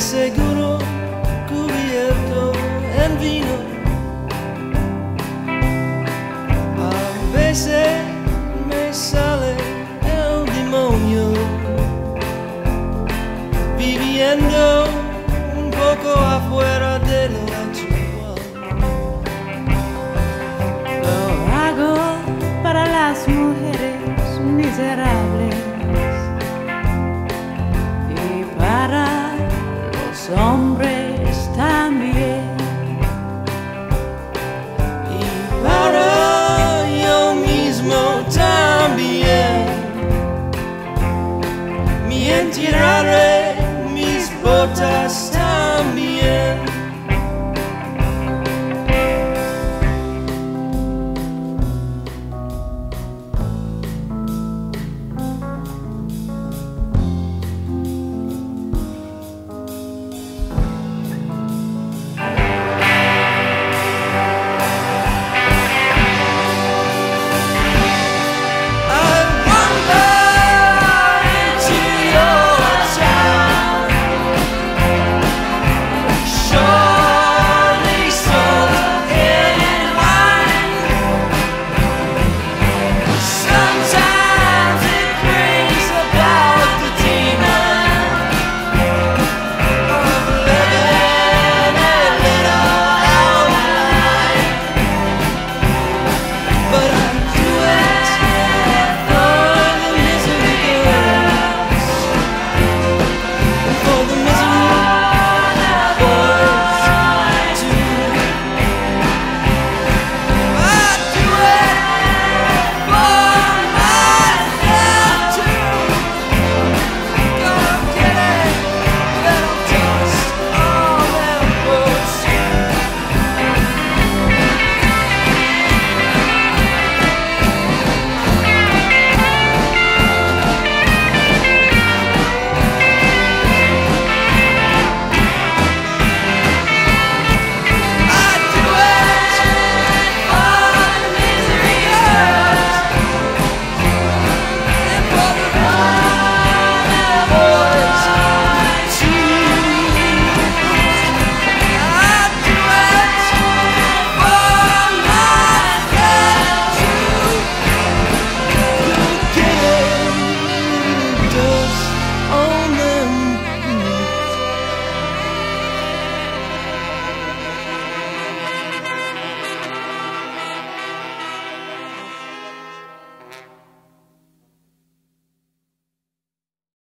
seguro cubierto en vino. A veces me sale el demonio viviendo un poco afuera de actual. Lo hago para las mujeres miserables los hombres también. Y para yo mismo también. Me enterraré mis botas